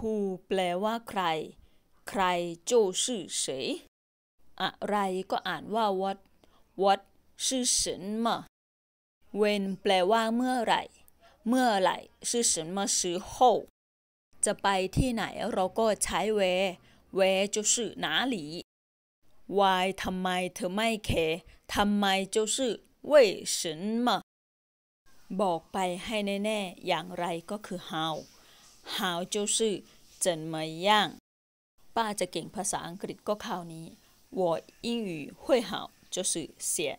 who แปลว่าใคร ใคร就是谁อะไรก็อ่านว่า what what 是什么 when แปลว่าเมื่อไหร่ เมื่อไหร่是什么时候จะไปที่ไหนเราก็ใช้ where where 就是哪里 why ทำไมเธอไม่แคร์ทำไม就是为什么บอกไปให้แน่ๆ อย่างไรก็คือ how how 就是怎么样ป้าจะเก่งภาษาอังกฤษก็คราวนี้我英语会好就是显